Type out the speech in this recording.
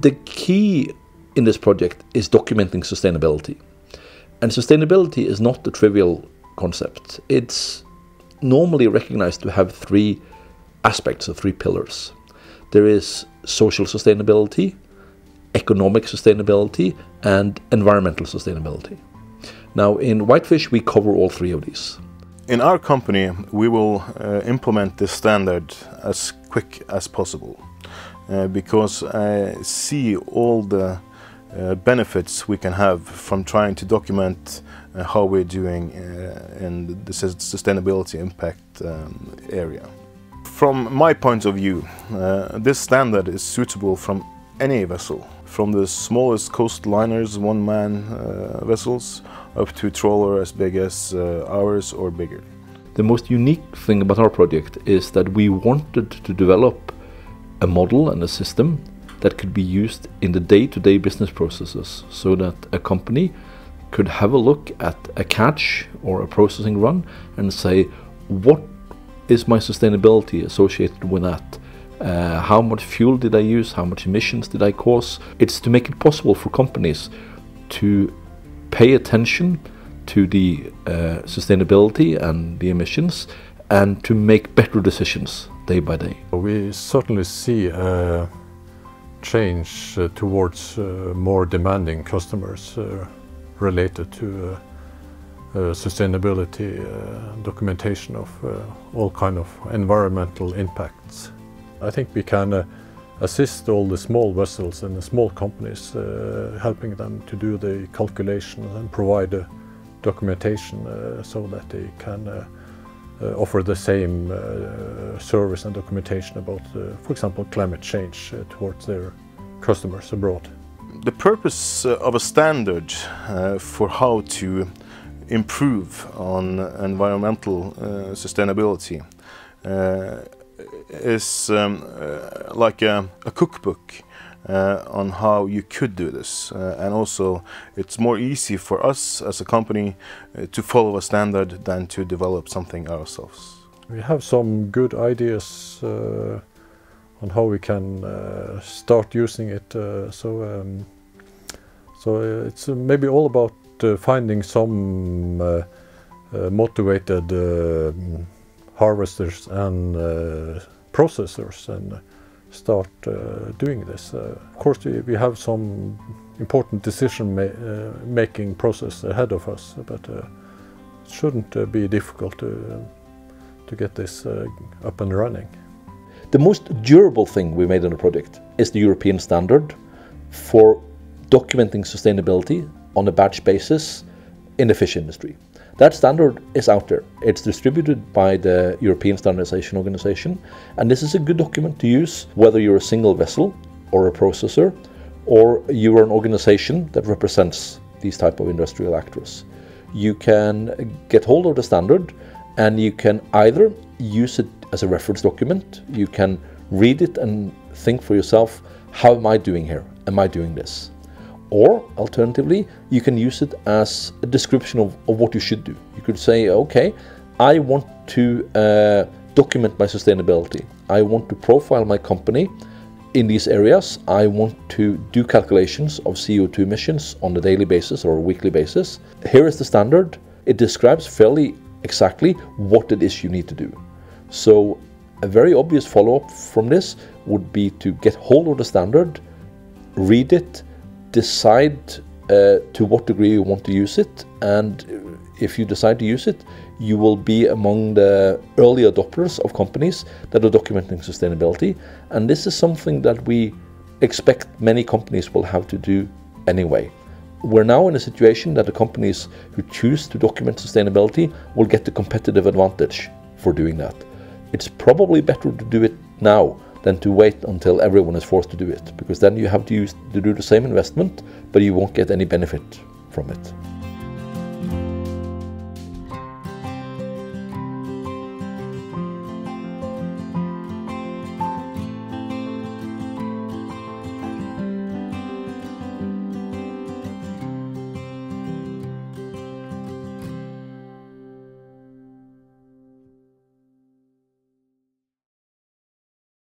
The key in this project is documenting sustainability. And sustainability is not a trivial concept. It's normally recognized to have three aspects or three pillars. There is social sustainability, economic sustainability, and environmental sustainability. Now, in Whitefish, we cover all three of these. In our company, we will uh, implement this standard as quick as possible uh, because I see all the uh, benefits we can have from trying to document uh, how we're doing uh, in the sustainability impact um, area. From my point of view, uh, this standard is suitable from any vessel, from the smallest coastliners, one-man uh, vessels, up to trawler as big as uh, ours or bigger. The most unique thing about our project is that we wanted to develop a model and a system that could be used in the day-to-day business processes so that a company could have a look at a catch or a processing run and say what is my sustainability associated with that? Uh, how much fuel did I use? How much emissions did I cause? It's to make it possible for companies to pay attention to the uh, sustainability and the emissions and to make better decisions day by day. We certainly see a change uh, towards uh, more demanding customers uh, related to uh, uh, sustainability uh, documentation of all kind of environmental impacts. I think we can assist all the small vessels and the small companies, helping them to do the calculations and provide the documentation so that they can offer the same service and documentation about, for example, climate change towards their customers abroad. The purpose uh, of a standard uh, for how to improve on environmental uh, sustainability uh, is um, uh, like a, a cookbook uh, on how you could do this and also it's more easy for us as a company to follow a standard than to develop something ourselves. We have some good ideas on how we can uh, start using it. Uh, so, um, so uh, it's maybe all about finding some motivated harvesters and processors and start uh, doing this. Uh, of course, we, have some important decision ma uh, making process ahead of us, but it shouldn't be difficult to, to get this up and running. The most durable thing we made in the project is the European standard for documenting sustainability on a batch basis in the fish industry. That standard is out there. It's distributed by the European Standardization Organization, and this is a good document to use whether you're a single vessel or a processor or you're an organization that represents these type of industrial actors. You can get hold of the standard and you can either use it as a reference document. You can read it and think for yourself, how am I doing here? Am I doing this? Or alternatively, you can use it as a description of, of what you should do. You could say, okay, I want to uh, document my sustainability. I want to profile my company in these areas. I want to do calculations of CO2 emissions on a daily basis or a weekly basis. Here is the standard. It describes fairly exactly what it is you need to do. So a very obvious follow-up from this would be to get hold of the standard, read it, decide uh, to what degree you want to use it, and if you decide to use it, you will be among the early adopters of companies that are documenting sustainability. And this is something that we expect many companies will have to do anyway. We're now in a situation that the companies who choose to document sustainability will get the competitive advantage for doing that it's probably better to do it now than to wait until everyone is forced to do it because then you have to use to do the same investment but you won't get any benefit from it.